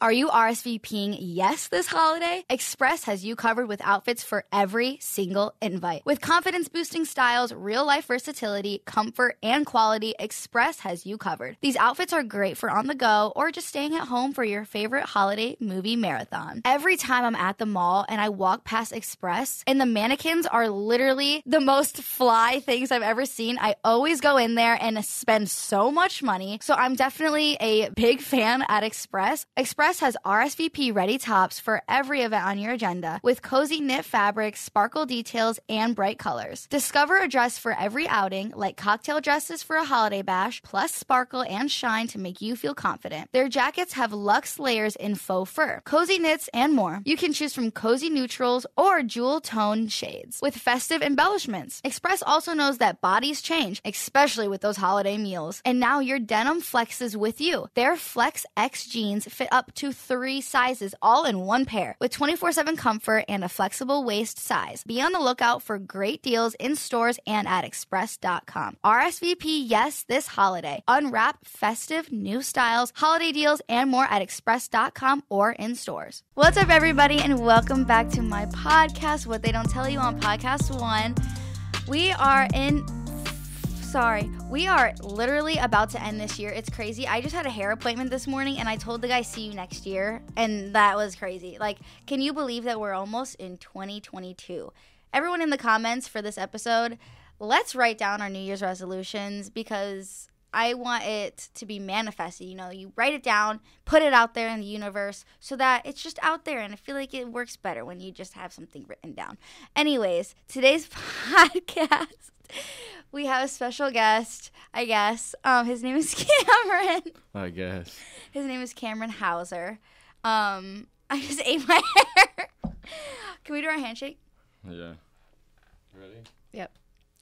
Are you RSVPing yes this holiday? Express has you covered with outfits for every single invite. With confidence boosting styles, real life versatility, comfort, and quality, Express has you covered. These outfits are great for on the go or just staying at home for your favorite holiday movie marathon. Every time I'm at the mall and I walk past Express, and the mannequins are literally the most fly things I've ever seen, I always go in there and spend so much money. So I'm definitely a big fan at Express. Express has RSVP ready tops for every event on your agenda with cozy knit fabrics, sparkle details, and bright colors. Discover a dress for every outing, like cocktail dresses for a holiday bash, plus sparkle and shine to make you feel confident. Their jackets have luxe layers in faux fur, cozy knits, and more. You can choose from cozy neutrals or jewel tone shades with festive embellishments. Express also knows that bodies change, especially with those holiday meals. And now your denim flexes with you. Their Flex X jeans fit up to three sizes, all in one pair, with 24 7 comfort and a flexible waist size. Be on the lookout for great deals in stores and at express.com. RSVP yes this holiday. Unwrap festive new styles, holiday deals, and more at express.com or in stores. What's up, everybody, and welcome back to my podcast, What They Don't Tell You on Podcast One. We are in sorry. We are literally about to end this year. It's crazy. I just had a hair appointment this morning and I told the guy, see you next year. And that was crazy. Like, can you believe that we're almost in 2022? Everyone in the comments for this episode, let's write down our New Year's resolutions because I want it to be manifested. You know, you write it down, put it out there in the universe so that it's just out there. And I feel like it works better when you just have something written down. Anyways, today's podcast we have a special guest, I guess. Um, his name is Kamrin. I guess. His name is Kamrin Houser. Um, I just ate my hair. Can we do our handshake? Yeah. Ready? Yep.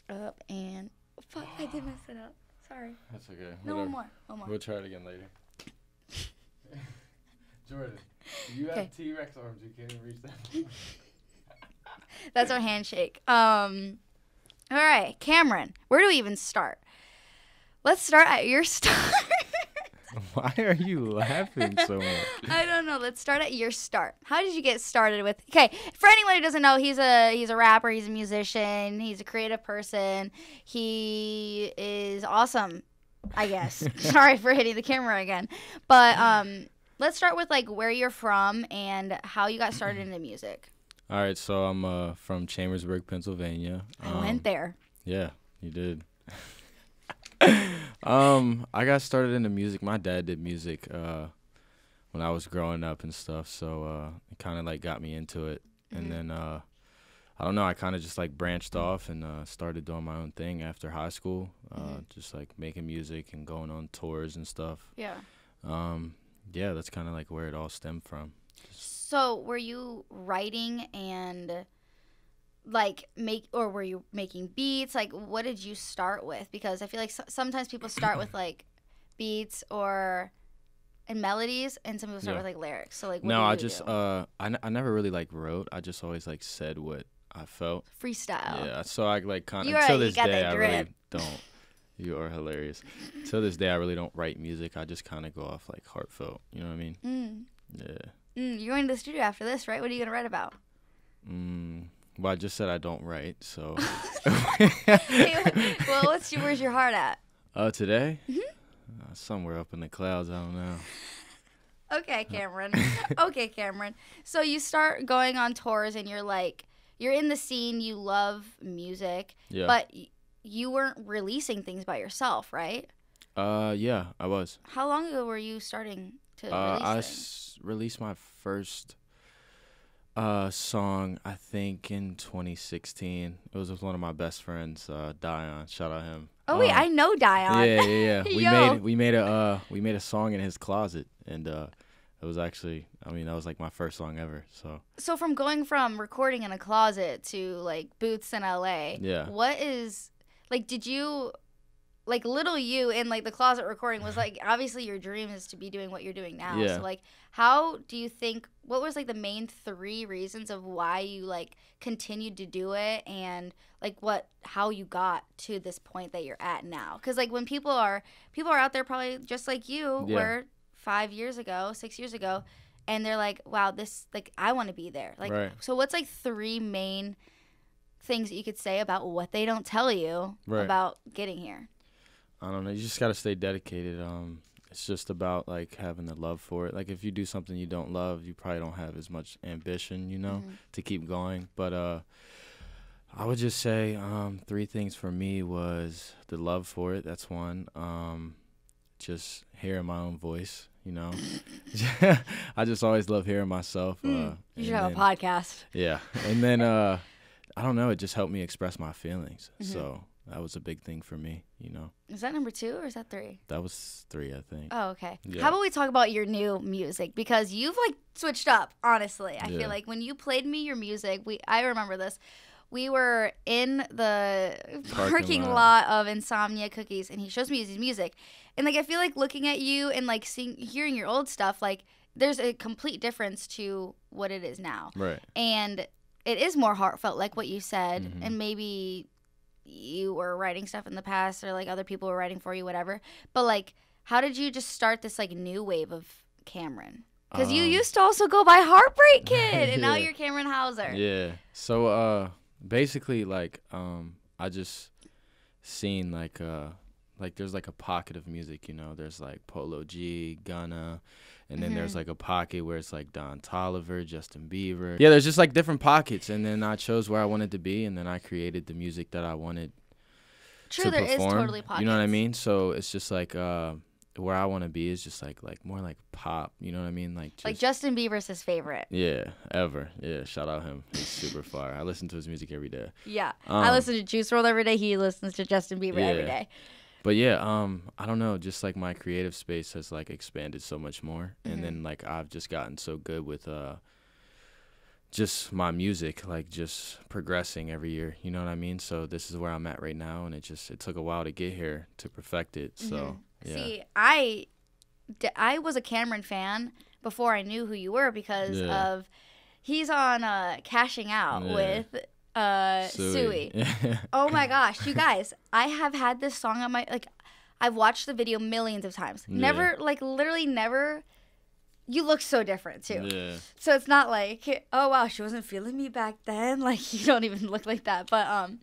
Up and fuck, I did mess it up. Sorry. That's okay. No, Whatever. one more. One more. We'll try it again later. Jordyn, you have T Rex arms. You can't even reach that. That's our handshake. Um, all right, Kamrin. Where do we even start? Let's start at your start. Why are you laughing so much? I don't know. Let's start at your start. How did you get started with? Okay, for anyone who doesn't know, he's a he's a rapper. He's a musician. He's a creative person. He is awesome. I guess. Sorry for hitting the camera again, but um, let's start with like where you're from and how you got started into music. All right, so I'm uh, from Chambersburg, Pennsylvania. I Um, went there. Yeah, you did. Um, I got started into music. My dad did music uh, when I was growing up and stuff, so uh, it kind of like got me into it. Mhm. And then uh, I don't know, I kind of just like branched off and uh, started doing my own thing after high school, uh, Mhm. just like making music and going on tours and stuff. Yeah. Um, yeah, that's kind of like where it all stemmed from. So were you writing and like make or were you making beats? Like what did you start with? Because I feel like so- sometimes people start with like beats or and melodies, and some people start Yeah. with like lyrics. So like what no, I just do? uh, I, n- I never really like wrote. I just always like said what I felt. freestyle. Yeah, so I like kind of You are- until this day I really don't. You are hilarious. Till this day I really don't write music. I just kind of go off like heartfelt. You know what I mean? Mm. Yeah. Mm, you're going to the studio after this, right? What are you gonna write about? Mm. Well, I just said I don't write. So. well, what's your, where's your heart at? uh, today. Mhm. Uh, somewhere up in the clouds. I don't know. Okay, Kamrin. okay, Kamrin. So you start going on tours, and you're like, you're in the scene. You love music, Yeah. but you weren't releasing things by yourself, right? uh, yeah, I was. How long ago were you starting to Uh, release I released my first uh song I think in 2016. It was with one of my best friends, uh Dion. Shout out him. Oh wait, Um, I know Dion. Yeah, yeah, yeah. We made we made a uh we made a song in his closet and uh it was actually I mean that was like my first song ever. So So from going from recording in a closet to like booths in LA, Yeah. What is like? Did you like little you in like the closet recording was like obviously your dream is to be doing what you're doing now. Yeah. So like, how do you think? What was like the main three reasons of why you like continued to do it and like what how you got to this point that you're at now? Because like when people are people are out there probably just like you Yeah. were five years ago, six years ago. and they're like, "Wow, this like I want to be there." Like, Right. so what's like three main things that you could say about what they don't tell you Right. about getting here? I don't know. You just got to stay dedicated. Um, it's just about like having the love for it. Like if you do something you don't love, you probably don't have as much ambition, you know, Mhm. to keep going. But uh, I would just say um, three things for me was the love for it. That's one. Um, just hearing my own voice. You know, I just always love hearing myself. Uh, Mm, you should have a podcast. Yeah, and then uh, I don't know. It just helped me express my feelings. Mhm. So that was a big thing for me. You know, Is that number two or is that three? that was three, I think. Oh, okay. Yeah. How about we talk about your new music because you've like switched up. Honestly, I Yeah. feel like when you played me your music, we I remember this. We were in the Parking parking lot. lot of Insomnia Cookies, and he shows me his music, and like I feel like looking at you and like seeing, hearing your old stuff, like there's a complete difference to what it is now, Right. and it is more heartfelt, like what you said, Mhm. and maybe you were writing stuff in the past or like other people were writing for you, whatever. But like, how did you just start this like new wave of Kamrin? Because you Um, used to also go by Heartbreak Kid, and now you're Kamrin Houser. Yeah. So uh basically like um I just seen like uh like there's like a pocket of music, you know. There's like Polo G, Gunna, and then there's Mhm. like a pocket where it's like Don Toliver, Justin Bieber. Yeah, there's just like different pockets and then I chose where I wanted to be and then I created the music that I wanted True, to there is perform. totally pockets. You know what I mean? So it's just like uh where I want to be is just like like more like pop, you know what I mean? Like just Like Justin Bieber's his favorite. yeah, ever. Yeah, shout out him. He's super far. I listen to his music every day. Yeah, I Um, listen to Juice WRLD every day. He listens to Justin Bieber every Yeah. day. But yeah, um, I don't know, just like my creative space has like expanded so much more, Mhm. and then like I've just gotten so good with uh, just my music, like just progressing every year. You know what I mean? So this is where I'm at right now, and it just it took a while to get here to perfect it. So Mhm. yeah, See, I, I was a Kamrin fan before I knew who you were because Yeah. of he's on uh, Cashing Out Yeah. with uh, Suey. Yeah. Oh my gosh, you guys! I have had this song on my like. I've watched the video millions of times. Yeah. Never, like, literally never. You look so different too. yeah. So it's not like, oh wow, she wasn't feeling me back then. Like you don't even look like that. But um,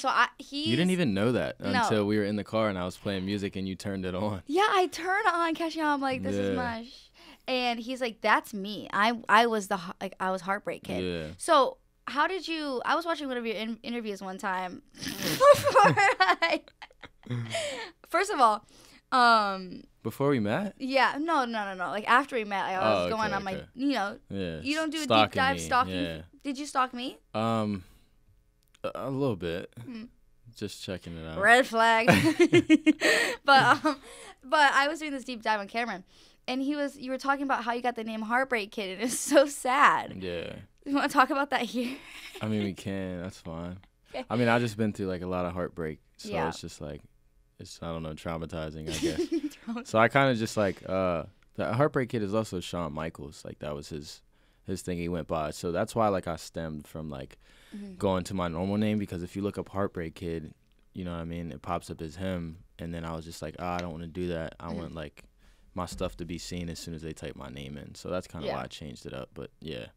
so I he. You didn't even know that No. until we were in the car and I was playing music and you turned it on. Yeah, I turn on Cashing I'm like, this is Yeah. mush, and he's like, that's me. I I was the like I was heartbreak kid. Yeah. So how did you? I was watching one of your in- interviews one time. before I, first of all, um, Before we met. yeah, no, no, no, no. Like after we met, I was Oh, going okay, on my, you know, Yeah. you don't do a deep dive me, stalking. Yeah. Did you stalk me? Um, a, a little bit. Hmm. Just checking it out. Red flag. but um, but I was doing this deep dive on Kamrin, and he was. You were talking about how you got the name Heartbreak Kid, and it's so sad. Yeah. You want to talk about that here? I mean, we can. That's fine. I mean, I've just been through like a lot of heartbreak, so Yeah. it's just like, it's I don't know, traumatizing. I guess. so I kind of just like uh, the heartbreak kid is also Shawn Michaels. Like that was his his thing he went by. So that's why like I stemmed from like Mhm. going to my normal name because if you look up heartbreak kid, you know what I mean, it pops up as him, and then I was just like, oh, I don't want to do that. I Mhm. want like my stuff to be seen as soon as they type my name in. So that's kind of Yeah. why I changed it up. But yeah,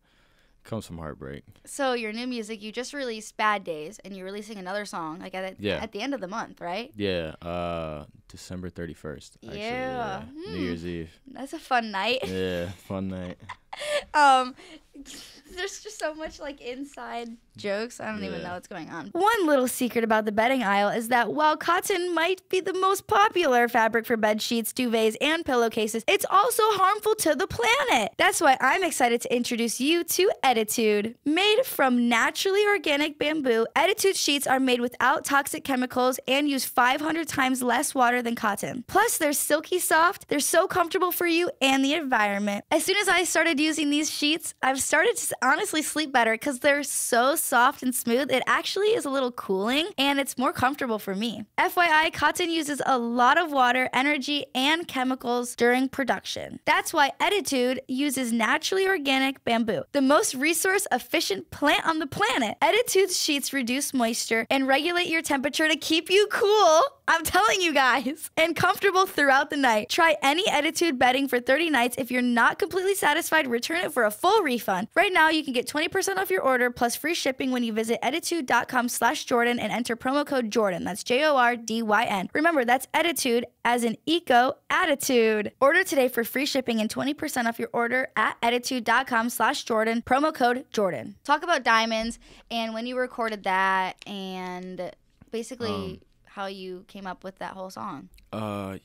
comes from heartbreak. So your new music, you just released "Bad Days," and you're releasing another song like at Yeah. at the end of the month, right? Yeah, uh, December thirty first. Yeah. yeah. Hmm. New Year's Eve. That's a fun night. Yeah, fun night. um there's just so much like inside jokes. I don't even know what's going on. One little secret about the bedding aisle is that while cotton might be the most popular fabric for bed sheets duvets and pillowcases it's also harmful to the planet. That's why i'm excited to introduce you to Ettitude. made from naturally organic bamboo Ettitude sheets are made without toxic chemicals and use 500 times less water than cotton. Plus they're silky soft they're so comfortable for you and the environment. As soon as i started using these sheets i've started to honestly sleep better because they're so soft and smooth. It actually is a little cooling and it's more comfortable for me. Fyi cotton uses a lot of water energy and chemicals during production. That's why Ettitude uses naturally organic bamboo the most resource efficient plant on the planet. Ettitude's sheets reduce moisture and regulate your temperature to keep you cool I'm telling you guys. And comfortable throughout the night. Try any Ettitude bedding for 30 nights. If you're not completely satisfied, return it for a full refund. Right now, you can get 20% off your order plus free shipping when you visit ettitude.com slash Jordyn and enter promo code Jordyn. That's J-O-R-D-Y-N. Remember, that's Ettitude as an eco attitude. Order today for free shipping and 20% off your order at ettitude.com slash Jordyn. Promo code Jordyn. Talk about diamonds and when you recorded that and basically Um, how you came up with that whole song. Uh,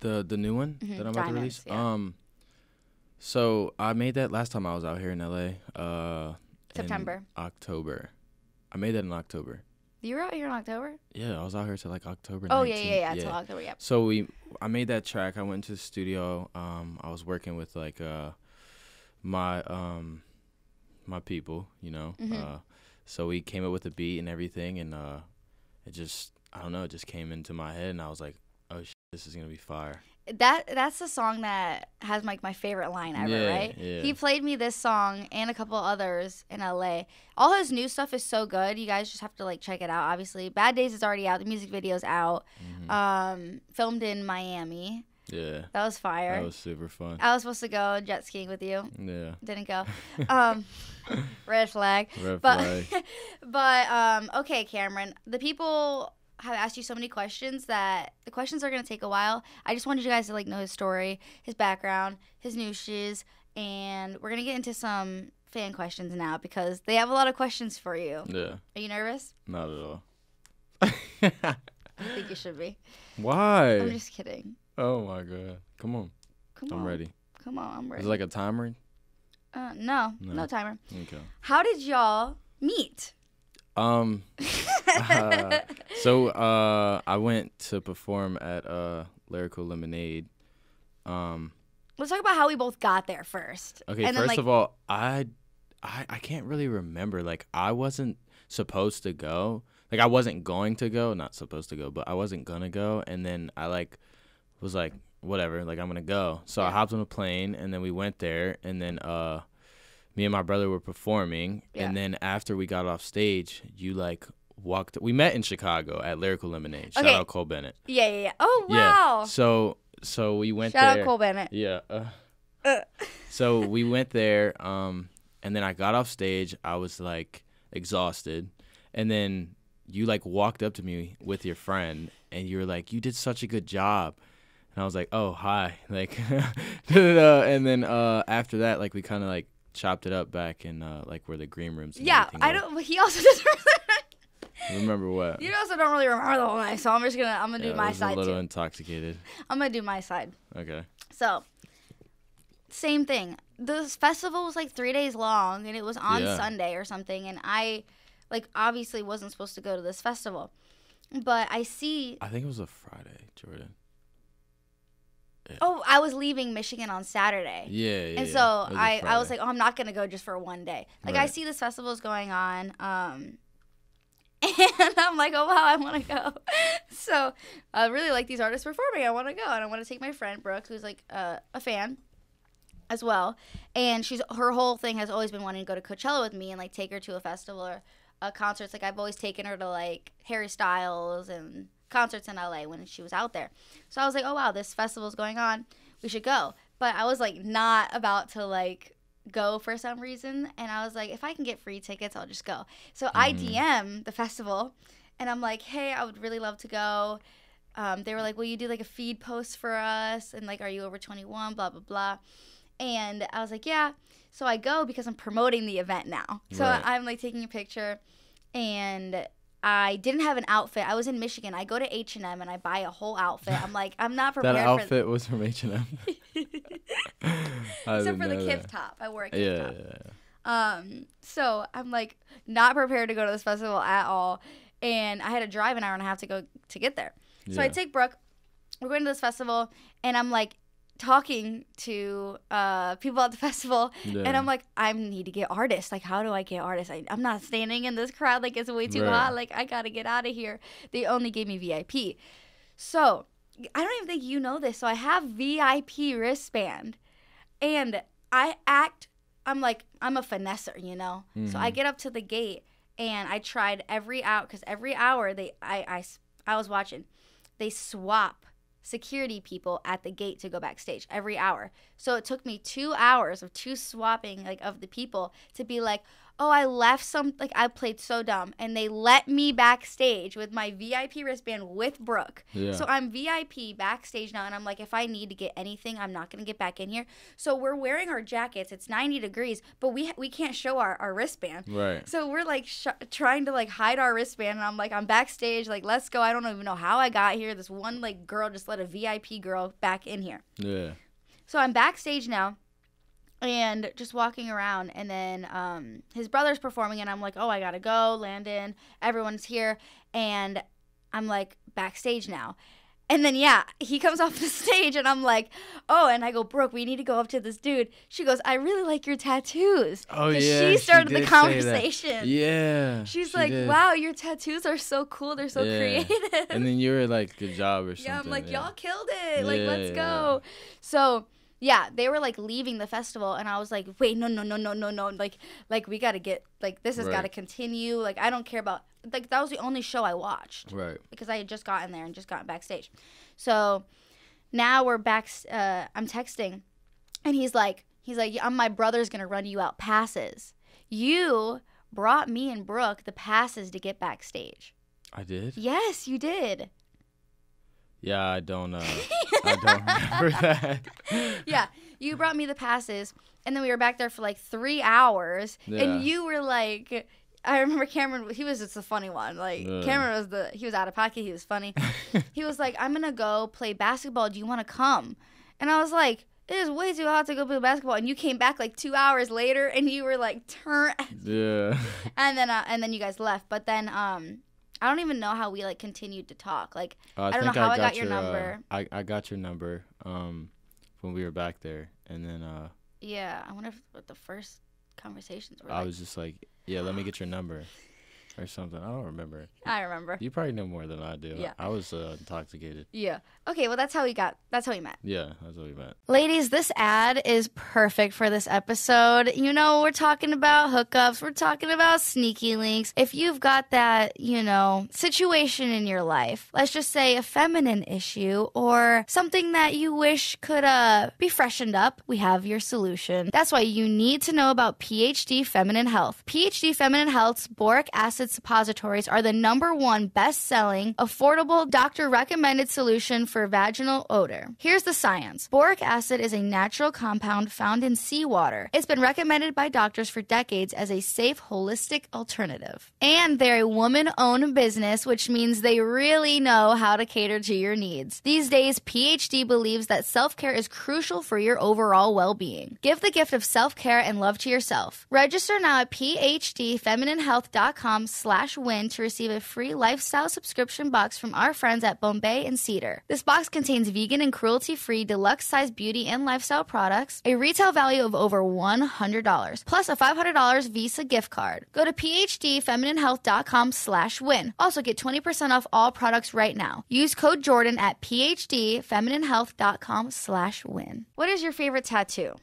the the new one Mhm, that I'm about to release. yeah. Um, so I made that last time I was out here in LA. Uh, September. October. I made that in October. You were out here in October? Yeah, I was out here till like October. Oh, yeah, 19th. yeah, yeah. Until October, yeah. So we, I made that track. I went to the studio. Um, I was working with like uh, my um, my people, you know. Mhm. Uh, so we came up with the beat and everything, and uh, it just, I don't know, it just came into my head, and I was like, oh, sh- this is gonna be fire. That that's the song that has like my favorite line ever, Yeah, right? yeah. He played me this song and a couple others in LA. All his new stuff is so good. You guys just have to like check it out. Obviously, Bad Days is already out. The music video's out. Mhm. Um, filmed in Miami. yeah, That was fire. that was super fun. I was supposed to go jet skiing with you. Yeah, Didn't go. Um, red flag. red But flag. but um, okay, Kamrin. The people have asked you so many questions that the questions are gonna take a while. I just wanted you guys to like know his story, his background, his new shoes, and we're gonna get into some fan questions now because they have a lot of questions for you. Yeah, Are you nervous? not at all. I think you should be. Why? I'm just kidding. Oh my god! Come on, Come on. I'm on. ready. Come on, I'm ready. Is it like a timer? uh, no, No. no timer. Okay. How did y'all meet? Um. uh, so uh, I went to perform at uh Lyrical Lemonade. Um. Let's talk about how we both got there first. Okay. And then, first like, of all, I, I I can't really remember. Like I wasn't supposed to go. Like I wasn't going to go. Not supposed to go, but I wasn't gonna go. And then I like was like whatever. Like I'm gonna go. So I hopped on a plane and then we went there. And then uh, me and my brother were performing. Yeah. And then after we got off stage, you like walked. We met in Chicago at Lyrical Lemonade. Shout Okay. out Cole Bennett. yeah, yeah, yeah. Oh Yeah. So so we went Shout there. out Cole Bennett. Yeah. Uh, Uh. so we went there, um, and then I got off stage. I was like exhausted, and then you like walked up to me with your friend, and you were like, "You did such a good job," and I was like, "Oh, hi," like, and then uh, after that, like we kind of like chopped it up back in uh, like where the green rooms. And Yeah, I were. don't. He also doesn't. Remember what. you also don't really remember the whole night, so I'm just gonna I'm gonna Yeah, do my side a little too. intoxicated. I'm gonna do my side. Okay. So, same thing. This festival was like three days long, and it was on Yeah. Sunday or something. And I, like, obviously wasn't supposed to go to this festival, but I see. I think it was a Friday, Jordyn. Oh, I was leaving Michigan on Saturday. Yeah, yeah. and so I I, was like, oh, I'm not gonna go just for one day. Like I see this festival is going on, um, and I'm like, oh wow, I want to go. so I really like these artists performing. I want to go, and I want to take my friend Brooke, who's like uh, a fan as well, and she's her whole thing has always been wanting to go to Coachella with me and like take her to a festival or a concerts. Like I've always taken her to like Harry Styles and concerts in LA when she was out there. So I was like, oh wow, this festival's going on. We should go. But I was like not about to like go for some reason and I was like if I can get free tickets, I'll just go. So I Mhm. DM the festival and I'm like, "Hey, I would really love to go." Um, they were like, "Will you do like a feed post for us?" And like, "Are you over 21?" blah blah blah. And I was like, "Yeah." So I go because I'm promoting the event now. So Right. I'm like taking a picture and I didn't have an outfit. I was in Michigan. I go to H&M and I buy a whole outfit. I'm like, I'm not prepared that for outfit was from H and M. except for the kip top. I wore a kip Yeah, top. yeah, yeah. Um, so I'm like not prepared to go to this festival at all, and I had to drive an hour and a half to go to get there. So I take Brooke. We're going to this festival, and I'm like talking to uh, people at the festival, Yeah. and I'm like, I need to get artists. Like, how do I get artists? I, I'm not standing in this crowd. Like, it's way too Right. hot. Like, I gotta get out of here. They only gave me VIP. So I don't even think you know this. So I have VIP wristband, and I act. I'm like I'm a finesser, you know. So I Mhm. get up to the gate, and I tried every hour because every hour they i i, I was watching. they swap security people at the gate to go backstage every hour. So it took me 2 hours of two swapping like of the people to be like, "Oh, I left some like I played so dumb and they let me backstage with my VIP wristband with Brooke." Yeah. So I'm VIP backstage now, and I'm like, if I need to get anything, I'm not gonna get back in here. So we're wearing our jackets. It's 90 degrees, but we we can't show our, our wristband. right. So we're like sh- trying to like hide our wristband, and I'm like, I'm backstage. Like, let's go. I don't even know how I got here. This one like girl just let a VIP girl back in here. Yeah. So I'm backstage now and just walking around and then um, his brother's performing and I'm like, "Oh, I got to go. Landon, everyone's here." And I'm like backstage now. And then yeah, he comes off the stage and I'm like, "Oh," and I go, "Brooke, we need to go up to this dude." She goes, "I really like your tattoos." oh yeah. She started the say that. conversation. Yeah. She's she like, did. "Wow, your tattoos are so cool. They're so Yeah. creative." And then you were like, "Good job" or something. Yeah, I'm like, yeah. y'all killed it. Like, Yeah, let's go. So yeah, they were like leaving the festival, and I was like, wait, no, no, no, no, no, no. Like, like we gotta get like this has Right. got to continue. Like, I don't care about like that was the only show I watched Right. because I had just gotten there and just gotten backstage. So now we're back. Uh, I'm texting, and he's like, he's like, yeah, my brother's gonna run you out passes. You brought me and Brooke the passes to get backstage. I did. Yes, you did. Yeah, I don't. Uh, I don't remember that. yeah, you brought me the passes, and then we were back there for like three hours, Yeah. and you were like, I remember Kamrin. He was just a funny one. Like Yeah. Kamrin was the he was out of pocket. He was funny. he was like, I'm gonna go play basketball. Do you want to come? And I was like. It is way too hot to go play basketball, and you came back like two hours later, and you were like turn, Yeah. and then uh, and then you guys left. But then um, I don't even know how we like continued to talk. Like I, don't know how I got, got your uh, number. I, I got your number um when we were back there, and then uh yeah, I wonder if, what the first conversations were. I like. was just like, yeah, let me get your number or something. I don't remember. I remember. You probably know more than I do. Yeah. I was uh, intoxicated. Yeah. Okay, well that's how we got that's how we met. Yeah, that's how we met. Ladies, this ad is perfect for this episode. You know, we're talking about hookups, we're talking about sneaky links. If you've got that, you know, situation in your life, let's just say a feminine issue or something that you wish could uh be freshened up, we have your solution. That's why you need to know about PhD Feminine Health. PhD Feminine Health's boric acid suppositories are the number one best-selling, affordable, doctor-recommended solution for vaginal odor. Here's the science. Boric acid is a natural compound found in seawater. It's been recommended by doctors for decades as a safe, holistic alternative. And they're a woman-owned business, which means they really know how to cater to your needs. These days, PhD believes that self-care is crucial for your overall well-being. Give the gift of self-care and love to yourself. Register now at phdfemininehealth.com slash win to receive a free lifestyle subscription box from our friends at Bombay and Cedar. This box contains vegan and cruelty-free deluxe size beauty and lifestyle products, a retail value of over $100, plus a $500 Visa gift card. Go to phdfemininehealth.com slash win. Also get 20% off all products right now. Use code Jordyn at phdfemininehealth.com slash win. What is your favorite tattoo?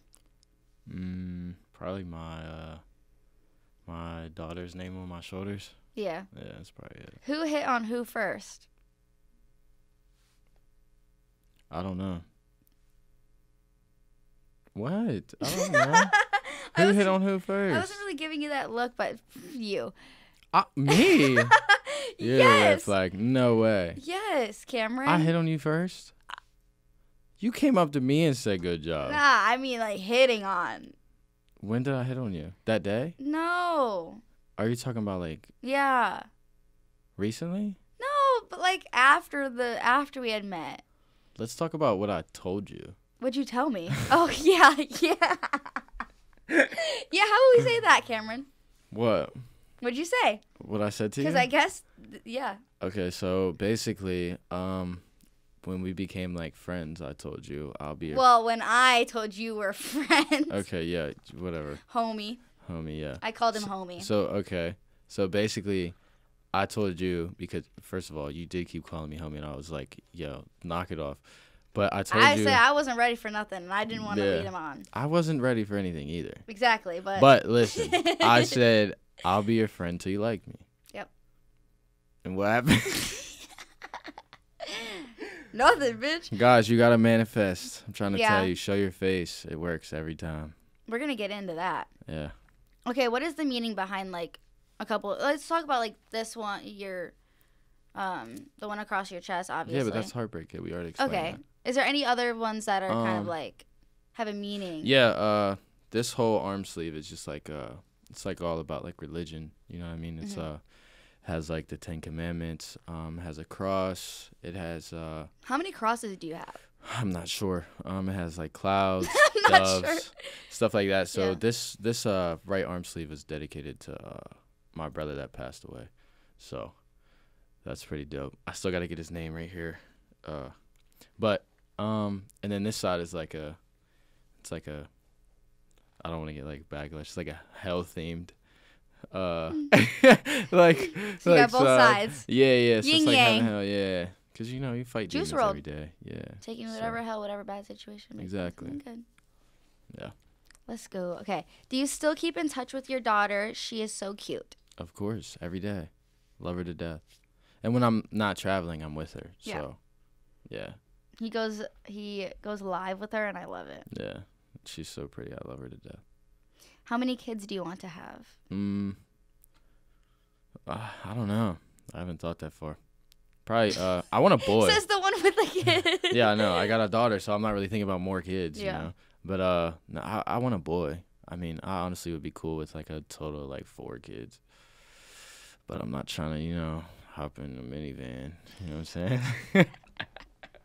Mm, probably my uh my daughter's name on my shoulders. Yeah. Yeah, that's probably it. Who hit on who first? I don't know. What? I don't know. Who hit on who first? I wasn't really giving you that look, but you. Uh, me? Red yes. flag. No way. Yes, Kamrin. I hit on you first. You came up to me and said good job. Nah, I mean like hitting on. When did I hit on you? That day? No. Are you talking about like Yeah. recently? No, but like after the after we had met. Let's talk about what I told you. What'd you tell me? oh yeah, yeah. yeah, how would we say that, Kamrin? What? What'd you say? What I said to you? Because I guess, th- yeah. Okay, so basically, um, when we became like friends, I told you I'll be. Well, when I told you we're friends, okay, yeah, whatever, homie. homie, yeah. I called him homie. So okay, so basically, I told you because first of all, you did keep calling me homie, and I was like, yo, knock it off. But I told I you said I wasn't ready for nothing, and I didn't want to Yeah. lead him on. I wasn't ready for anything either. Exactly, but But listen, I said I'll be your friend till you like me. Yep. And what happened? Nothing, bitch. Guys, you gotta manifest. I'm trying to Yeah. tell you, show your face. It works every time. We're gonna get into that. Yeah. Okay, what is the meaning behind like a couple? Let's talk about like this one. Your, um, the one across your chest, obviously. Yeah, but that's heartbreak. We already explained okay. that. Is there any other ones that are kind of Um, like have a meaning? Yeah, uh this whole arm sleeve is just like uh it's like all about like religion, you know what I mean? It's Mhm. uh has like the 10 commandments, um has a cross, it has uh How many crosses do you have? I'm not sure. Um it has like clouds, doves, sure. stuff like that. So Yeah. this this uh right arm sleeve is dedicated to uh my brother that passed away. So that's pretty dope. I still got to get his name right here. Uh but um and then this side is like a it's like a I don't want to get like backlash. It's like a hell themed uh like Mm. So you got like both side. sides. Yeah, yeah. So Yin it's like yang. hell, yeah. Cuz you know, you fight Juice demons every day. Yeah. Taking so- whatever hell, whatever bad situation. Exactly. Good. Yeah. Let's go. Okay. Do you still keep in touch with your daughter? She is so cute. Of course, every day. Love her to death. And when I'm not traveling, I'm with her. Yeah. So, yeah, He goes he goes live with her and I love it. yeah. She's so pretty. I love her to death. How many kids do you want to have? Mm, uh, I don't know. I haven't thought that far. Probably. Uh, I want a boy. Says the one with the kid. yeah, I know. I got a daughter, so I'm not really thinking about more kids. Yeah. You know. But uh, no, I, I want a boy. I mean, I honestly would be cool with like a total of like four kids. But I'm not trying to, you know, hop in a minivan. You know what I'm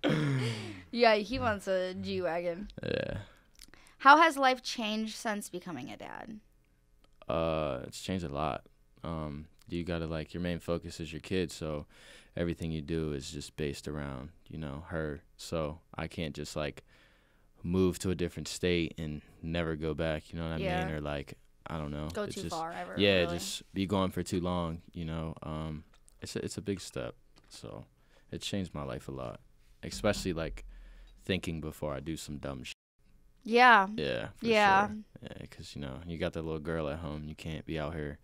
saying? yeah, he wants a G wagon. yeah. How has life changed since becoming a dad? uh it's changed a lot um you gotta like your main focus is your kid so everything you do is just based around you know her so i can't just like move to a different state and never go back you know what i Yeah. mean or like i don't know Go It's too just- far ever. yeah really. just be gone for too long you know um it's a, it's a big step so it changed my life a lot especially like thinking before i do some dumb shit Yeah. yeah Yeah. sure. Yeah, because you know you got that little girl at home. You can't be out here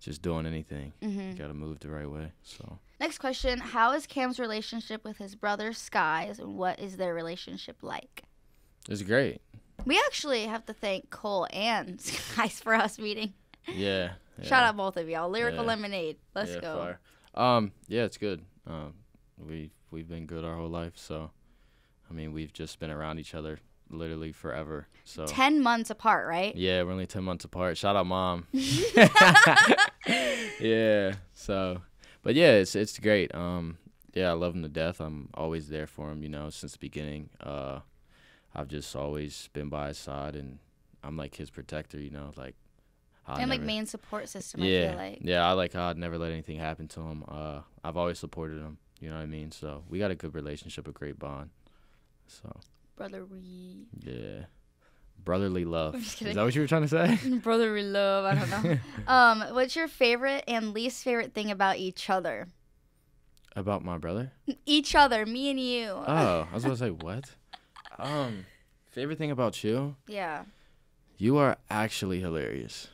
just doing anything. hmm You got to move the right way. So Next question: How is Cam's relationship with his brother Skies, and what is their relationship like? it's great. We actually have to thank Cole and Skies for us meeting. Yeah. yeah. Shout out both of y'all. Lyrical Yeah. Lemonade. Let's Yeah, go. fire. Um. Yeah, it's good. Um. We we've been good our whole life. So, I mean, we've just been around each other literally forever. So. Ten months apart, right? Yeah, we're only ten months apart. Shout out, mom. yeah. So, but yeah, it's it's great. Um, yeah, I love him to death. I'm always there for him. You know, since the beginning. Uh, I've just always been by his side, and I'm like his protector. You know, like. I and like never- main support system. yeah, I feel like. yeah. I like how I'd never let anything happen to him. Uh, I've always supported him. You know what I mean? So we got a good relationship, a great bond. So Brotherly. yeah, brotherly love. Is that what you were trying to say? Brotherly love. I don't know. um, what's your favorite and least favorite thing about each other? About my brother? Each other, me and you. Oh, I was gonna say what? Um, favorite thing about you? Yeah. You are actually hilarious.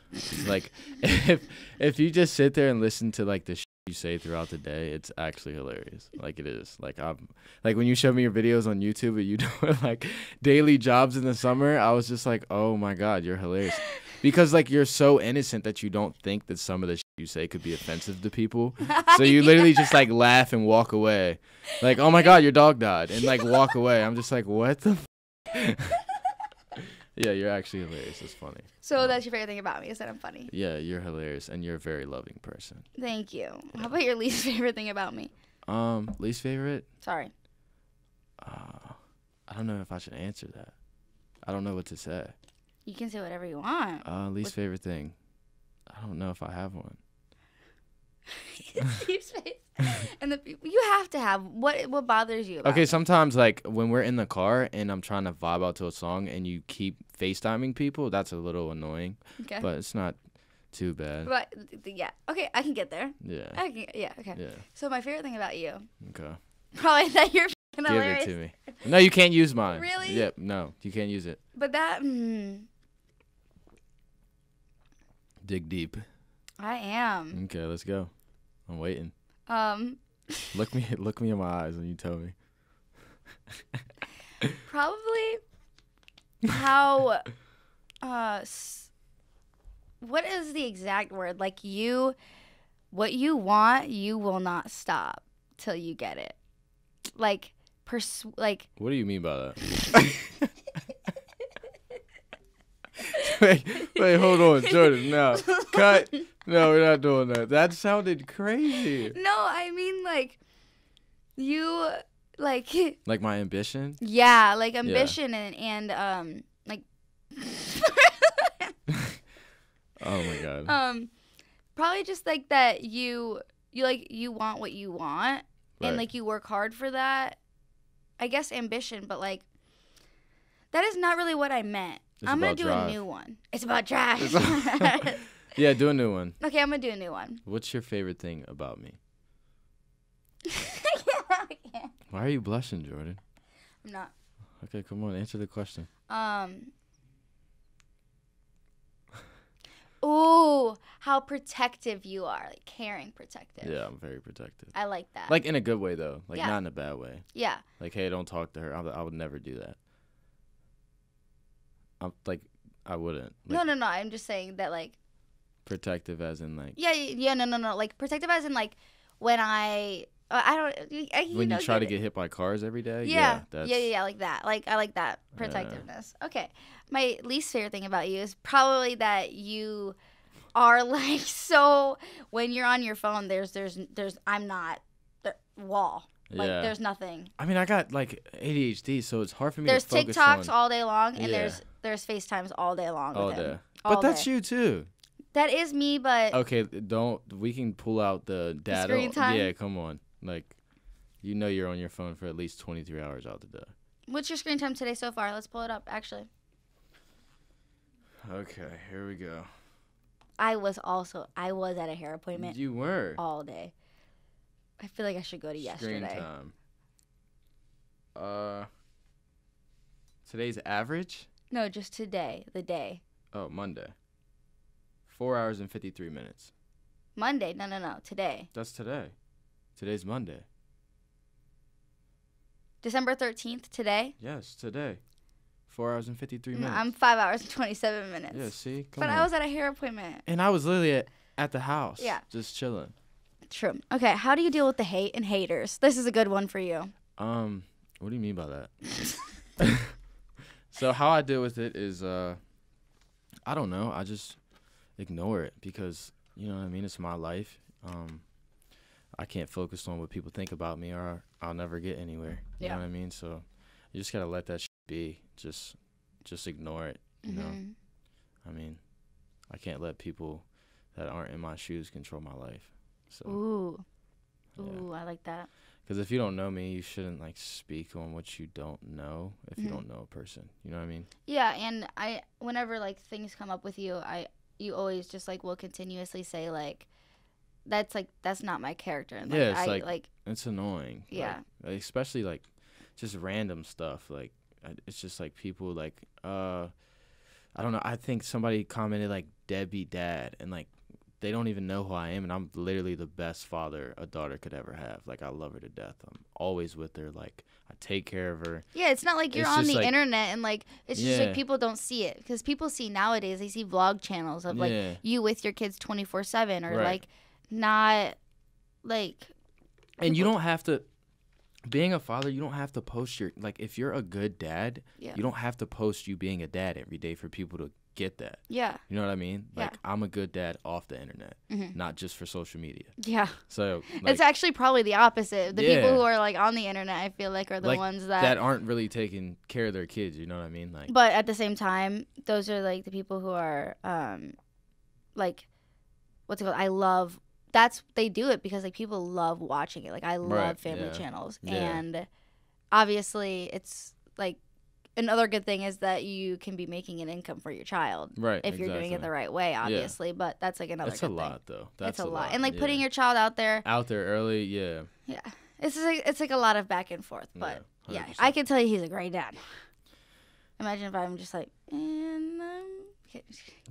like, if if you just sit there and listen to like the you say throughout the day, it's actually hilarious. Like it is. Like I'm like when you showed me your videos on YouTube and you doing like daily jobs in the summer, I was just like, oh my god, you're hilarious. Because like you're so innocent that you don't think that some of the sh- you say could be offensive to people. So you literally just like laugh and walk away. Like, oh my god, your dog died, and like walk away. I'm just like, what the. Yeah, you're actually hilarious. It's funny. So that's your favorite thing about me is that I'm funny. Yeah, you're hilarious, and you're a very loving person. Thank you. How about your least favorite thing about me? Um, least favorite? Sorry. Uh, I don't know if I should answer that. I don't know what to say. You can say whatever you want. Uh, least favorite thing? I don't know if I have one. Steve's face. And the you have to have what what bothers you Okay, me? sometimes like when we're in the car and I'm trying to vibe out to a song and you keep FaceTiming people, that's a little annoying, Okay. but it's not too bad. But yeah. Okay, I can get there. Yeah. I can, yeah, okay. Yeah. So my favorite thing about you, Okay. probably that you're Give hilarious. it to me. No, you can't use mine. Really? Yep. No, you can't use it. But that, mm, Dig deep. I am. Okay, let's go. I'm waiting. Um, Look me, look me in my eyes when you tell me. Probably how uh s- what is the exact word? Like you what you want, you will not stop till you get it. Like pers- like What do you mean by that? wait, wait, hold on, Jordyn. No, cut. No, we're not doing that. That sounded crazy. no, I mean like you like Like my ambition. yeah, like ambition and and um like Oh my god. um probably just like that you you like you want what you want and like you work hard for that i guess ambition but like that is not really what i meant It's i'm gonna do drive. a new one it's about trash It's yeah, do a new one. okay i'm gonna do a new one What's your favorite thing about me? Why are you blushing, Jordyn? I'm not Okay, come on, answer the question. um Ooh, how protective you are, like caring, protective. Yeah, I'm very protective. I like that. Like in a good way though. Like Yeah. not in a bad way. yeah, Like, hey, don't talk to her. I, would- I would never do that. I'm like, I wouldn't. Like, no, no, no. I'm just saying that, like, Protective as in like Yeah, yeah, no, no, no. Like protective as in like when I, uh, I don't. I- you when you try to it. get hit by cars every day. Yeah, that's yeah, yeah, yeah, like that. Like I like that protectiveness. Okay, my least favorite thing about you is probably that you are like so when you're on your phone. There's, there's, there's. I'm not there, wall. Like Yeah. there's nothing. I mean, I got like ADHD, so it's hard for me There's to focus TikToks on all day long, and Yeah. there's there's FaceTimes all day long. all with him. day. All But that's day. you too. That is me, but Okay, don't. We can pull out the data. screen time? Yeah, come on. Like, you know, you're on your phone for at least 23 hours out the day. what's your screen time today so far? Let's pull it up. Actually, Okay, here we go. I was also I was at a hair appointment You were. all day. I feel like I should go to Screen yesterday. time. Uh, today's average. No, just today, the day. Oh, Monday. Four hours and 53 minutes. Monday. No, no, no. Today. That's today. Today's Monday. December 13th, today. Yes, today. Four hours and 53 Mm, minutes. I'm 5 hours and 27 minutes. yeah, see? Come but on. I was at a hair appointment. and I was literally at, at the house. Yeah. Just chilling. True. Okay, how do you deal with the hate and haters? This is a good one for you. Um, what do you mean by that? so how I deal with it is, uh, I don't know. I just ignore it because you know what I mean. It's my life. Um, I can't focus on what people think about me, or I'll never get anywhere. You Yeah. know what I mean? So you just gotta let that shit be. Just, just ignore it. You know. Mhm. I mean, I can't let people that aren't in my shoes control my life. So, Ooh. yeah. Ooh, I like that. Because if you don't know me, you shouldn't like speak on what you don't know if you Mhm. don't know a person. You know what I mean? Yeah, and I whenever like things come up with you, I you always just like will continuously say like that's like that's not my character and like, Yeah, it's I like- like It's annoying. Yeah. like, especially like just random stuff. Like it's just like people like uh, I don't know. I think somebody commented like Debbie dad, and like they don't even know who I am, and I'm literally the best father a daughter could ever have. Like I love her to death. I'm always with her. Like I take care of her. Yeah, it's not like you're It's on the like- internet and like it's just like people don't see it because people see nowadays they see vlog channels of like yeah. you with your kids 24/7 or Right. like not like and you don't have to being a father you don't have to post your like if you're a good dad Yeah. you don't have to post you being a dad every day for people to get that. Yeah. You know what i mean? Yeah. like i'm a good dad off the internet Mhm. not just for social media. Yeah. So like, it's actually probably the opposite. The people who are like on the internet I feel like are the Like, ones that, that aren't really taking care of their kids you know what i mean? Like but at the same time those are like the people who are um like what's it called? I love that's they do it because like people love watching it. Like I love Right, family yeah. channels. Yeah. and obviously it's like another good thing is that you can be making an income for your child right if you're doing it the right way obviously but that's like another that's a good lot though. That's it's a, lot. and like yeah. putting your child out there out there early yeah. Yeah. It's like it's like a lot of back and forth but yeah, yeah i can tell you he's a great dad. Imagine if i'm just like and okay,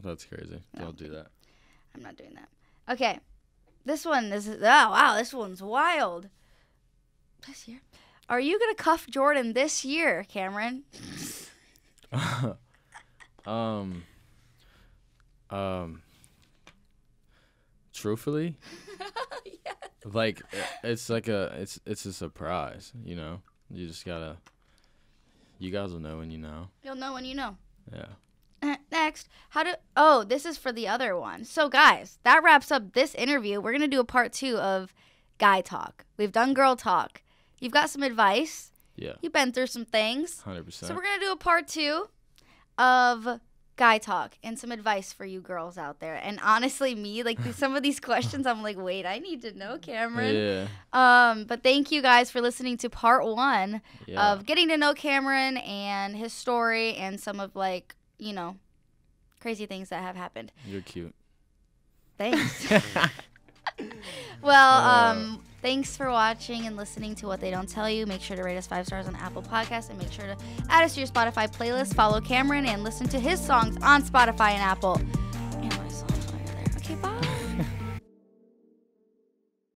that's crazy. No. don't do that. I'm not doing that. Okay. This one this is oh wow this one's wild. This year Are you gonna cuff Jordyn this year, Kamrin? um. Um. Truthfully, like it's like a it's it's a surprise. You know, you just gotta. You guys will know when you know. You'll know when you know. Yeah. Uh, Next, how do? Oh, this is for the other one. So, guys, that wraps up this interview. We're gonna do a part two of guy talk. We've done girl talk. You've got some advice. Yeah. You've been through some things. 100%. So we're gonna do a part two of guy talk and some advice for you girls out there. And honestly, me like some of these questions, I'm like, wait, I need to know, Kamrin. Yeah. Um, but thank you guys for listening to part one Yeah. of getting to know Kamrin and his story and some of like you know crazy things that have happened. You're cute. Thanks. well, Uh. um, Thanks for watching and listening to What They Don't Tell You. Make sure to rate us five stars on Apple Podcasts and make sure to add us to your Spotify playlist. Follow Kamrin and listen to his songs on Spotify and Apple. And my songs while you're there. Okay, bye.